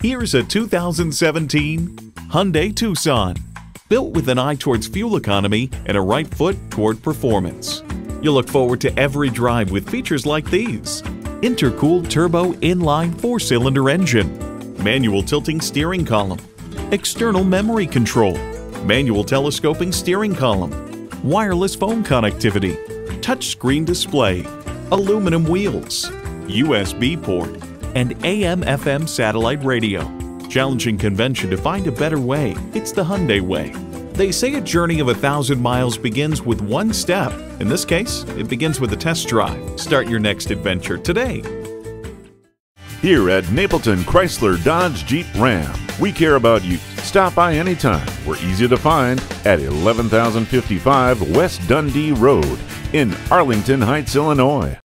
Here's a 2017 Hyundai Tucson. Built with an eye towards fuel economy and a right foot toward performance. You'll look forward to every drive with features like these. Intercooled turbo inline four-cylinder engine, manual tilting steering column, external memory control, manual telescoping steering column, wireless phone connectivity, touchscreen display, aluminum wheels, USB port, and AM FM satellite radio. Challenging convention to find a better way. It's the Hyundai way. They say a journey of a thousand miles begins with one step. In this case, it begins with a test drive. Start your next adventure today. Here at Napleton Chrysler Dodge Jeep Ram, we care about you. Stop by anytime. We're easy to find at 11055 West Dundee Road in Arlington Heights, Illinois.